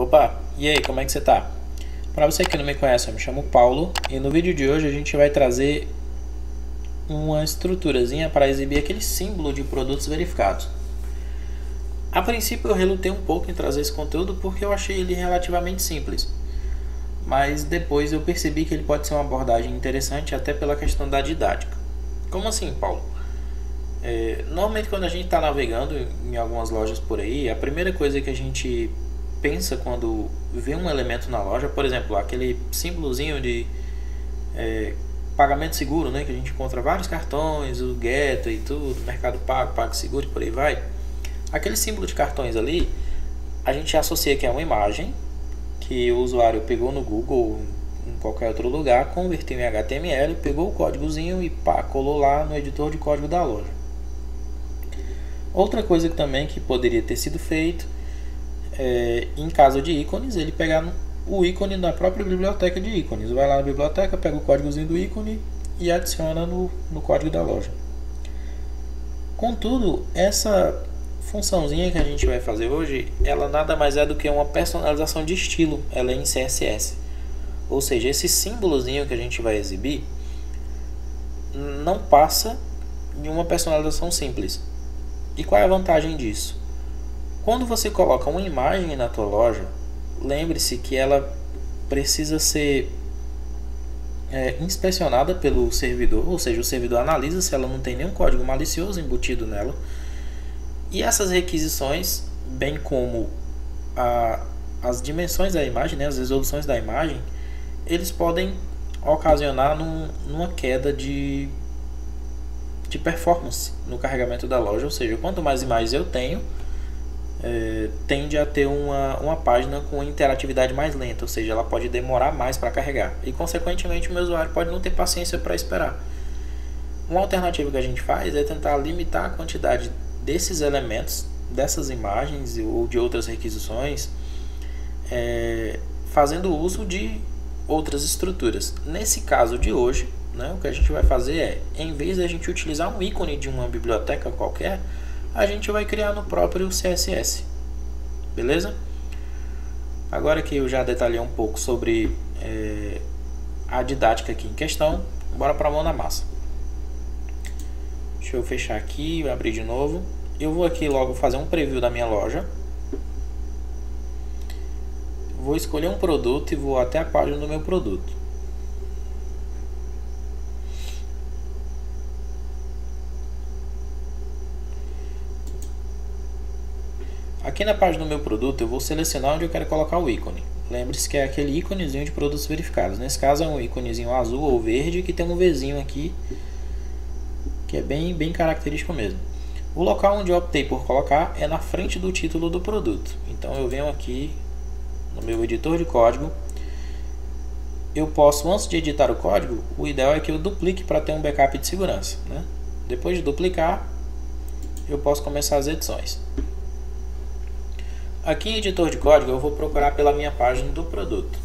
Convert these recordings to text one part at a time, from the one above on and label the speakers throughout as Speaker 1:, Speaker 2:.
Speaker 1: Opa, e aí, como é que você tá? Para você que não me conhece, eu me chamo Paulo e no vídeo de hoje a gente vai trazer uma estruturazinha para exibir aquele símbolo de produtos verificados. A princípio eu relutei um pouco em trazer esse conteúdo porque eu achei ele relativamente simples, mas depois eu percebi que ele pode ser uma abordagem interessante até pela questão da didática. Como assim, Paulo? É, normalmente quando a gente está navegando em algumas lojas por aí, a primeira coisa que a gente pensa quando vê um elemento na loja, por exemplo, aquele símbolozinho de é, pagamento seguro, né, que a gente encontra vários cartões, o Geta e tudo, Mercado Pago, Pago Seguro e por aí vai. Aquele símbolo de cartões ali, a gente associa que é uma imagem que o usuário pegou no Google ou em qualquer outro lugar, converteu em HTML, pegou o códigozinho e pá, colou lá no editor de código da loja. Outra coisa também que poderia ter sido feito, é, em caso de ícones, ele pegar o ícone da própria biblioteca de ícones. Vai lá na biblioteca, pega o códigozinho do ícone e adiciona no, no código da loja. Contudo, essa funçãozinha que a gente vai fazer hoje, ela nada mais é do que uma personalização de estilo, ela é em CSS. Ou seja, esse símbolozinho que a gente vai exibir não passa de uma personalização simples. E qual é a vantagem disso? Quando você coloca uma imagem na tua loja, lembre-se que ela precisa ser é, inspecionada pelo servidor, ou seja, o servidor analisa se ela não tem nenhum código malicioso embutido nela. E essas requisições, bem como a, as dimensões da imagem, né, as resoluções da imagem, eles podem ocasionar num, numa queda de de performance no carregamento da loja, ou seja, quanto mais imagens eu tenho, é, tende a ter uma, uma página com interatividade mais lenta, ou seja, ela pode demorar mais para carregar e, consequentemente, o meu usuário pode não ter paciência para esperar. Uma alternativa que a gente faz é tentar limitar a quantidade desses elementos, dessas imagens ou de outras requisições, é, fazendo uso de outras estruturas. Nesse caso de hoje, né? O que a gente vai fazer é, em vez de a gente utilizar um ícone de uma biblioteca qualquer, a gente vai criar no próprio CSS. Beleza? Agora que eu já detalhei um pouco sobre é, a didática aqui em questão, bora para a mão na massa. Deixa eu fechar aqui, abrir de novo. Eu vou aqui logo fazer um preview da minha loja. Vou escolher um produto e vou até a página do meu produto. Aqui na página do meu produto eu vou selecionar onde eu quero colocar o ícone. Lembre-se que é aquele íconezinho de produtos verificados. Nesse caso é um íconezinho azul ou verde que tem um Vzinho aqui que é bem, bem característico mesmo. O local onde eu optei por colocar é na frente do título do produto. Então eu venho aqui no meu editor de código. Eu posso, antes de editar o código, o ideal é que eu duplique para ter um backup de segurança. Né? Depois de duplicar, eu posso começar as edições. Aqui em editor de código eu vou procurar pela minha página do produto.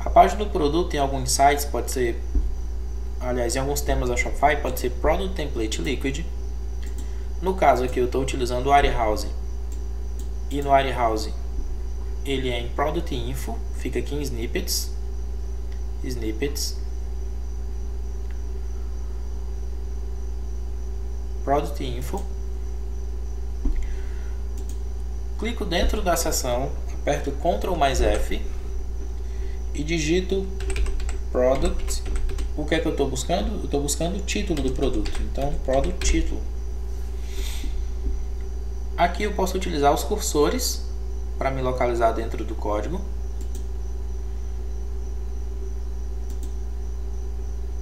Speaker 1: A página do produto em alguns sites pode ser, aliás, em alguns temas da Shopify pode ser Product Template Liquid. No caso aqui eu estou utilizando o House e no House ele é em Product Info, fica aqui em Snippets, Snippets, Product Info clico dentro da seção, aperto Ctrl mais F e digito Product. O que é que eu estou buscando? Eu estou buscando o título do produto. Então, Product Título. Aqui eu posso utilizar os cursores para me localizar dentro do código.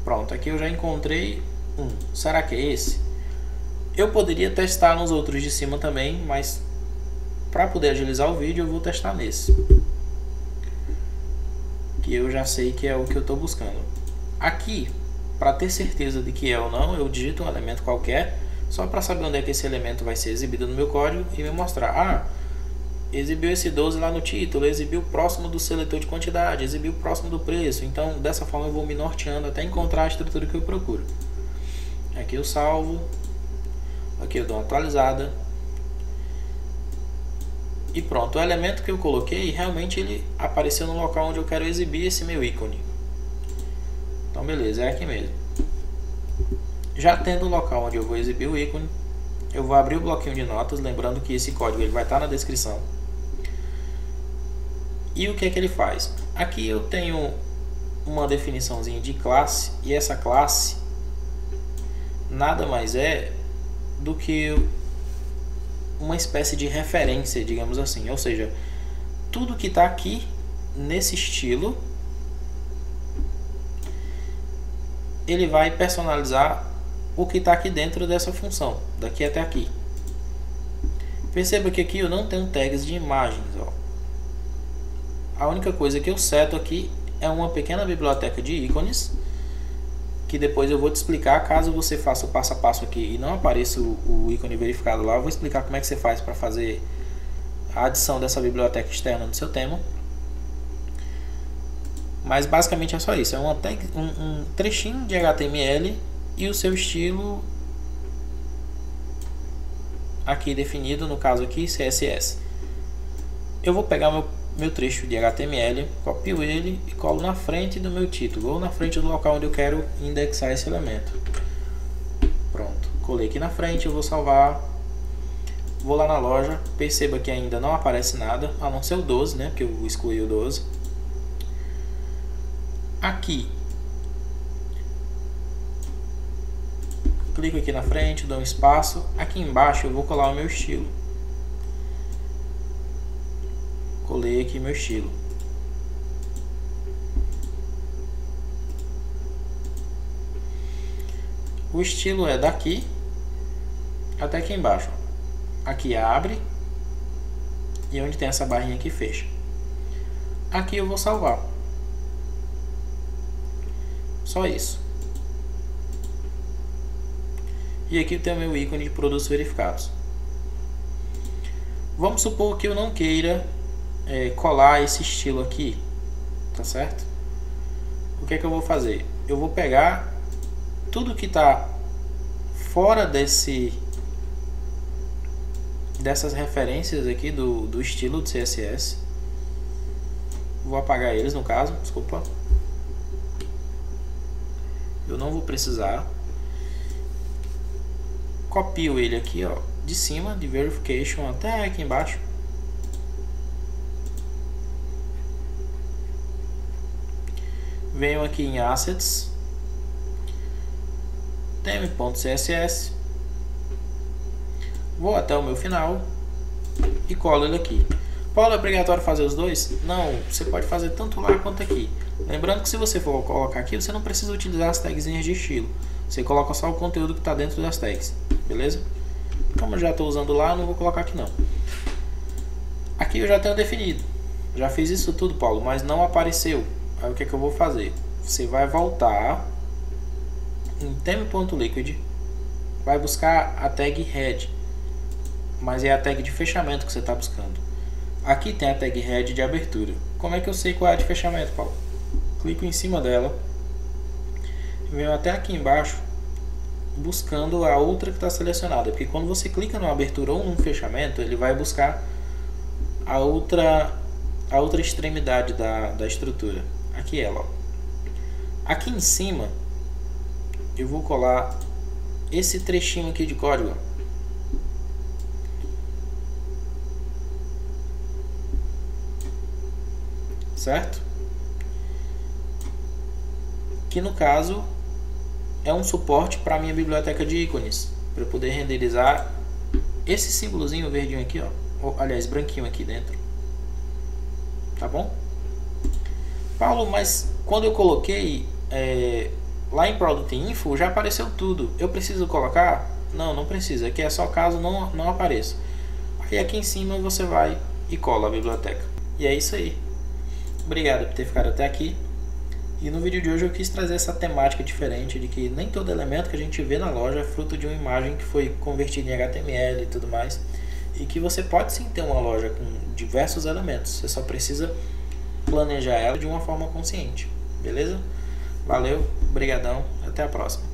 Speaker 1: Pronto, aqui eu já encontrei um. Será que é esse? Eu poderia testar nos outros de cima também, mas para poder agilizar o vídeo, eu vou testar nesse. Que eu já sei que é o que eu estou buscando. Aqui, para ter certeza de que é ou não, eu digito um elemento qualquer, só para saber onde é que esse elemento vai ser exibido no meu código e me mostrar. Ah, exibiu esse 12 lá no título, exibiu próximo do seletor de quantidade, exibiu próximo do preço. Então, dessa forma eu vou me norteando até encontrar a estrutura que eu procuro. Aqui eu salvo, aqui eu dou uma atualizada, E pronto, o elemento que eu coloquei, realmente ele apareceu no local onde eu quero exibir esse meu ícone. Então beleza, é aqui mesmo. Já tendo o local onde eu vou exibir o ícone, eu vou abrir o bloquinho de notas, lembrando que esse código ele vai estar na descrição. E o que é que ele faz? Aqui eu tenho uma definiçãozinha de classe, e essa classe nada mais é do que uma espécie de referência, digamos assim. Ou seja, tudo que está aqui nesse estilo, ele vai personalizar o que está aqui dentro dessa função, daqui até aqui. Perceba que aqui eu não tenho tags de imagens. Ó. A única coisa que eu seto aqui é uma pequena biblioteca de ícones que depois eu vou te explicar, caso você faça o passo a passo aqui e não apareça o, o ícone verificado lá, eu vou explicar como é que você faz para fazer a adição dessa biblioteca externa no seu tema. Mas basicamente é só isso, é um, um trechinho de HTML e o seu estilo aqui definido, no caso aqui CSS. Eu vou pegar meu meu trecho de HTML, copio ele e colo na frente do meu título ou na frente do local onde eu quero indexar esse elemento. Pronto, colei aqui na frente, eu vou salvar. Vou lá na loja, perceba que ainda não aparece nada, a não ser o 12, né, porque eu excluí o 12. Aqui, clico aqui na frente, dou um espaço. Aqui embaixo eu vou colar o meu estilo. Colei aqui meu estilo. O estilo é daqui até aqui embaixo. Aqui abre e onde tem essa barrinha aqui fecha. Aqui eu vou salvar. Só isso. E aqui tem o meu ícone de produtos verificados. Vamos supor que eu não queira é, colar esse estilo aqui, tá certo? O que é que eu vou fazer? Eu vou pegar tudo que está fora desse dessas referências aqui do, do estilo de CSS vou apagar eles no caso, desculpa eu não vou precisar copio ele aqui ó, de cima de verification até aqui embaixo venho aqui em Assets, theme.css, vou até o meu final e colo ele aqui. Paulo, é obrigatório fazer os dois? Não, você pode fazer tanto lá quanto aqui. Lembrando que se você for colocar aqui, você não precisa utilizar as tags de estilo. Você coloca só o conteúdo que está dentro das tags, beleza? Como eu já estou usando lá, não vou colocar aqui não. Aqui eu já tenho definido. Já fiz isso tudo, Paulo, mas não apareceu. Aí o que, é que eu vou fazer? Você vai voltar em theme.liquid, vai buscar a tag head, mas é a tag de fechamento que você está buscando. Aqui tem a tag head de abertura. Como é que eu sei qual é a de fechamento, Paulo? Clico em cima dela, venho até aqui embaixo, buscando a outra que está selecionada, porque quando você clica numa abertura ou num fechamento, ele vai buscar a outra a outra extremidade da, da estrutura. Aqui ela. Ó. Aqui em cima eu vou colar esse trechinho aqui de código. Certo? Que no caso é um suporte para minha biblioteca de ícones, para poder renderizar esse símbolozinho verdinho aqui, ó, aliás, branquinho aqui dentro. Tá bom? Paulo, mas quando eu coloquei é, lá em Product Info já apareceu tudo. Eu preciso colocar? Não, não precisa. Aqui é só caso não, não apareça. Aí aqui em cima você vai e cola a biblioteca. E é isso aí. Obrigado por ter ficado até aqui. E no vídeo de hoje eu quis trazer essa temática diferente de que nem todo elemento que a gente vê na loja é fruto de uma imagem que foi convertida em HTML e tudo mais. E que você pode sim ter uma loja com diversos elementos. Você só precisa planejar ela de uma forma consciente. Beleza? Valeu, brigadão, até a próxima.